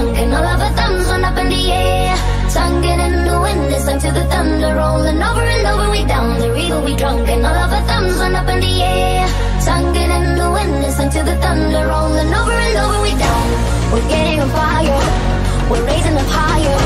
drunk and all of our thumbs went up in the air. Tonguing in the wind, listen to the thunder rolling over and over. We down the river, we drunk and all of our thumbs went up in the air. Tonguing in the wind, listen to the thunder rolling over and over. We down, we're getting on fire, we're raising up higher.